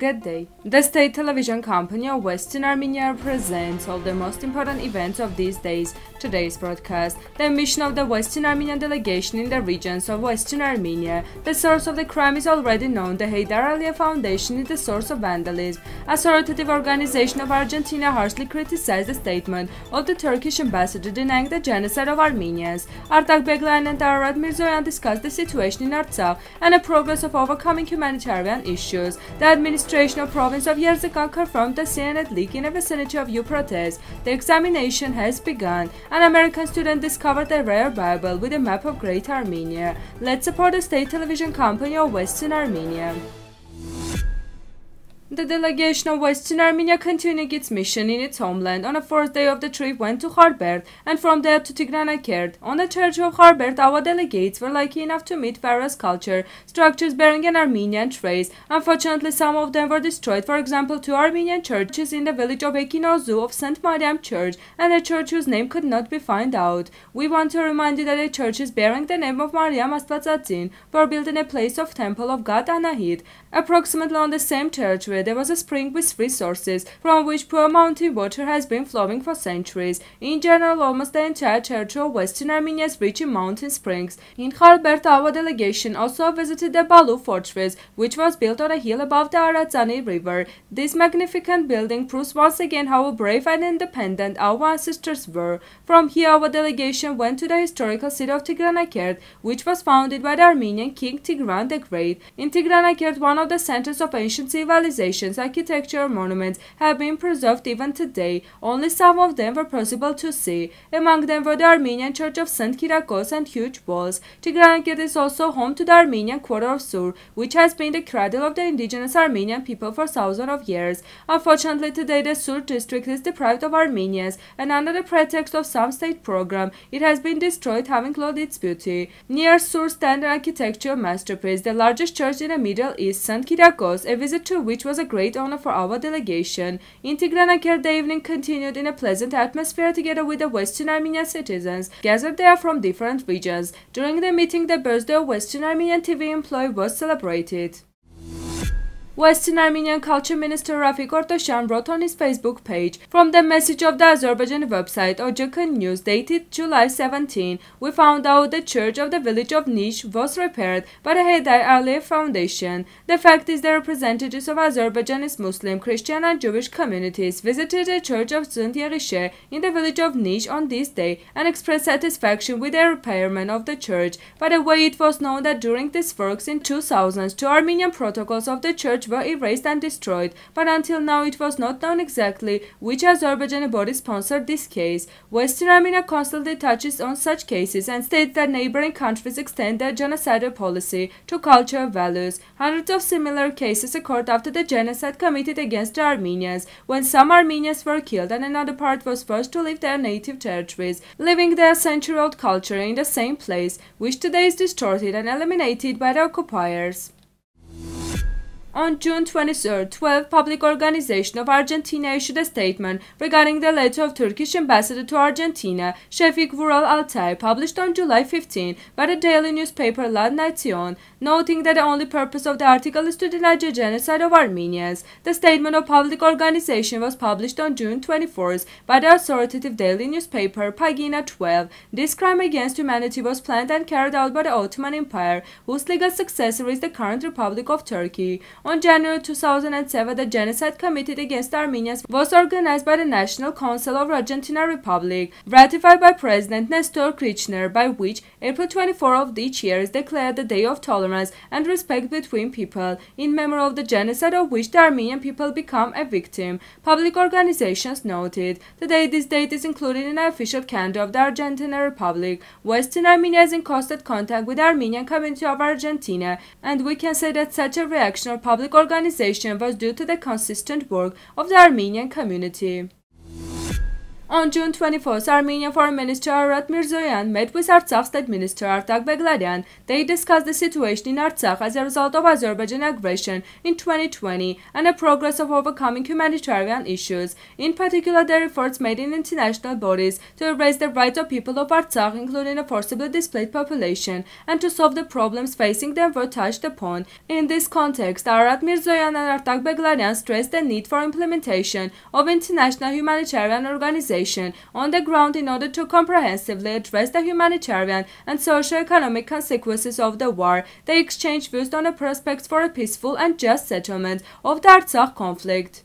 Good day. The state television company of Western Armenia presents all the most important events of these days. Today's broadcast The mission of the Western Armenian delegation in the regions of Western Armenia. The source of the crime is already known. The Heydar Aliyev Foundation is the source of vandalism. Authoritative organization of Argentina harshly criticized the statement of the Turkish ambassador denying the genocide of Armenians. Artak Beglaryan and Ararat Mirzoyan discussed the situation in Artsakh and the progress of overcoming humanitarian issues. The administration of province of Yerznka confirmed the cyanide leak in the vicinity of Euphrates. The examination has begun. An American student discovered a rare Bible with a map of Great Armenia. Let's support the state television company of Western Armenia. The delegation of Western Armenia continuing its mission in its homeland on the fourth day of the trip went to Kharberd and from there to Tigranakert. On the church of Kharberd, our delegates were lucky enough to meet various culture structures bearing an Armenian trace. Unfortunately, some of them were destroyed. For example, two Armenian churches in the village of Ekinozu of St. Mariam Church and a church whose name could not be found out. We want to remind you that the churches bearing the name of Mariam Astvatzatzin were built in a place of temple of God Anahit, approximately on the same territory there was a spring with three sources, from which pure mountain water has been flowing for centuries. In general, almost the entire territory of Western Armenia is rich in mountain springs. In Kharberd, our delegation also visited the Balu fortress, which was built on a hill above the Aratsani river. This magnificent building proves once again how brave and independent our ancestors were. From here, our delegation went to the historical city of Tigranakert, which was founded by the Armenian king Tigran the Great. In Tigranakert, one of the centers of ancient civilization, civilization's architectural monuments have been preserved even today. Only some of them were possible to see. Among them were the Armenian Church of St. Kyriakos and huge walls. Tigranakert is also home to the Armenian quarter of Sur, which has been the cradle of the indigenous Armenian people for thousands of years. Unfortunately, today the Sur district is deprived of Armenians, and under the pretext of some state program, it has been destroyed, having lost its beauty. Near Sur stand an architectural masterpiece, the largest church in the Middle East, St. Kyriakos, a visit to which was a great honor for our delegation. In Tigranakert, the evening continued in a pleasant atmosphere together with the Western Armenian citizens gathered there from different regions. During the meeting, the birthday of Western Armenian TV employee was celebrated. Western Armenian Culture Minister Rafik Ortoshan wrote on his Facebook page, From the message of the Azerbaijan website OJK News dated July 17, we found out the church of the village of Nish was repaired by the Heydar Aliyev Foundation. The fact is the representatives of Azerbaijan's Muslim, Christian and Jewish communities visited the church of. Yerishe in the village of Nish on this day and expressed satisfaction with the repairment of the church. By the way, it was known that during these works in 2000s, two Armenian protocols of the church were erased and destroyed, but until now it was not known exactly which Azerbaijani body sponsored this case. Western Armenia constantly touches on such cases and states that neighboring countries extend their genocidal policy to cultural values. Hundreds of similar cases occurred after the genocide committed against the Armenians, when some Armenians were killed and another part was forced to leave their native territories, leaving their century-old culture in the same place, which today is distorted and eliminated by the occupiers. On June 23, 12 public Organization of Argentina issued a statement regarding the letter of Turkish ambassador to Argentina, Shefik Vural Altay, published on July 15 by the daily newspaper La Nacion, noting that the only purpose of the article is to deny the genocide of Armenians. The statement of public organization was published on June 24 by the authoritative daily newspaper Pagina 12. This crime against humanity was planned and carried out by the Ottoman Empire, whose legal successor is the current Republic of Turkey. On January 2007, the genocide committed against Armenians was organized by the National Council of Argentina Republic, ratified by President Nestor Kirchner, by which April 24 of each year is declared the Day of Tolerance and Respect between People, in memory of the genocide of which the Armenian people become a victim. Public organizations noted. Today, this date is included in the official calendar of the Argentina Republic. Western Armenia is in constant contact with the Armenian community of Argentina, and we can say that such a reaction or public organization was due to the consistent work of the Armenian community. On June 24th, Armenian Foreign Minister Ararat Mirzoyan met with Artsakh State Minister Artak Beglarian. They discussed the situation in Artsakh as a result of Azerbaijan aggression in 2020 and the progress of overcoming humanitarian issues. In particular, the efforts made in international bodies to raise the rights of people of Artsakh, including a forcibly displaced population, and to solve the problems facing them were touched upon. In this context, Ararat Mirzoyan and Artak Beglarian stressed the need for implementation of international humanitarian organizations on the ground in order to comprehensively address the humanitarian and socio-economic consequences of the war. They exchanged views on the prospects for a peaceful and just settlement of the Artsakh conflict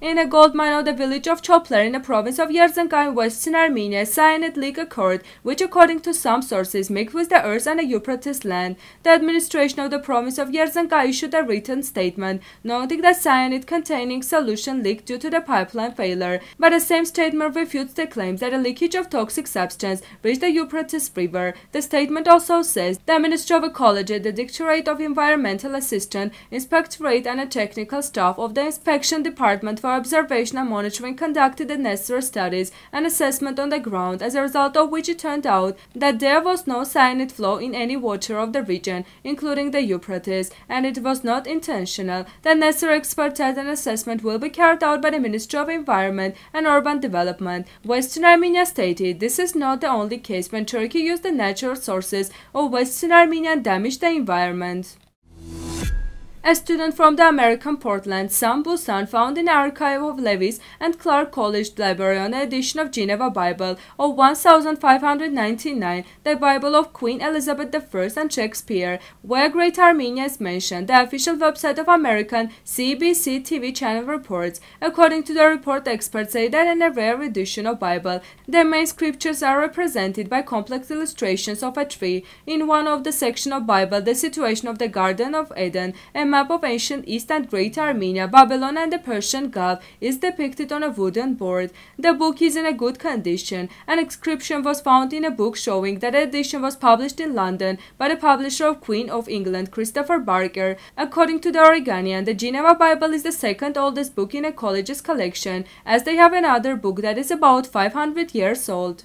in a gold mine of the village of Chopler in the province of Yerzenka in western Armenia, a cyanide leak occurred, which according to some sources mixed with the earth and the Euphrates land. The administration of the province of Yerzenka issued a written statement noting that cyanide containing solution leaked due to the pipeline failure, but the same statement refutes the claims that a leakage of toxic substance reached the Euphrates River. The statement also says the Ministry of Ecology, the Directorate of Environmental Assistance, Inspectorate and the technical staff of the Inspection Department for observation and monitoring conducted the necessary studies and assessment on the ground, as a result of which it turned out that there was no cyanide flow in any water of the region, including the Euphrates, and it was not intentional. The necessary expertise and assessment will be carried out by the Ministry of Environment and Urban Development. Western Armenia stated this is not the only case when Turkey used the natural sources of Western Armenia and damaged the environment. A student from the American Portland, Sam Busan, found in the archive of Lewis and Clark College Library on an edition of Geneva Bible of 1599, the Bible of Queen Elizabeth I and Shakespeare, where Great Armenia is mentioned. The official website of American CBC TV channel reports. According to the report, experts say that in a rare edition of Bible, the main scriptures are represented by complex illustrations of a tree. In one of the section of Bible, the situation of the Garden of Eden, a map of ancient East and Great Armenia, Babylon and the Persian Gulf is depicted on a wooden board. The book is in a good condition. An inscription was found in a book showing that the edition was published in London by the publisher of Queen of England, Christopher Barker. According to the Oregonian, the Geneva Bible is the second oldest book in a college's collection, as they have another book that is about 500 years old.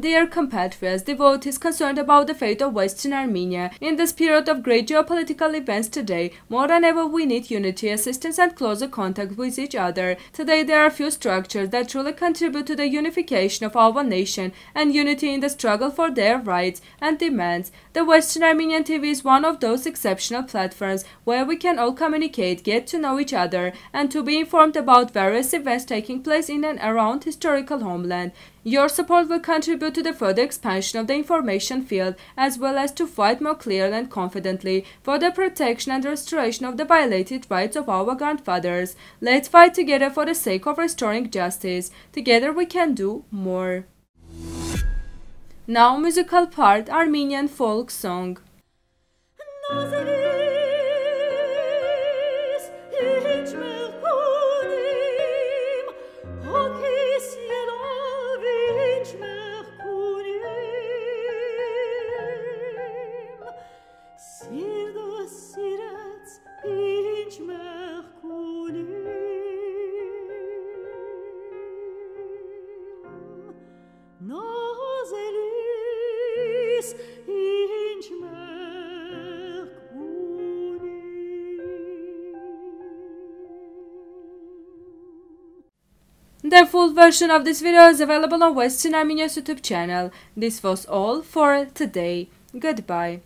Dear compatriots, devotees concerned about the fate of Western Armenia, in this period of great geopolitical events today, more than ever we need unity, assistance and closer contact with each other. Today there are few structures that truly contribute to the unification of our nation and unity in the struggle for their rights and demands. The Western Armenian TV is one of those exceptional platforms where we can all communicate, get to know each other, and to be informed about various events taking place in and around historical homeland. Your support will contribute to the further expansion of the information field as well as to fight more clearly and confidently for the protection and restoration of the violated rights of our grandfathers. Let's fight together for the sake of restoring justice. Together we can do more. Now musical part Armenian folk song. The full version of this video is available on Western Armenia's YouTube channel. This was all for today. Goodbye.